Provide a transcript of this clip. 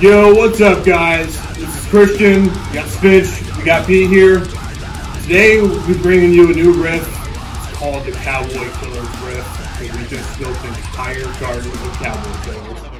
Yo, what's up, guys? This is Christian. We got Spitch. We got Pete here. Today, we'll be bringing you a new riff. It's called the Cowboy Killers riff. And we just built an entire garden of Cowboy Killers.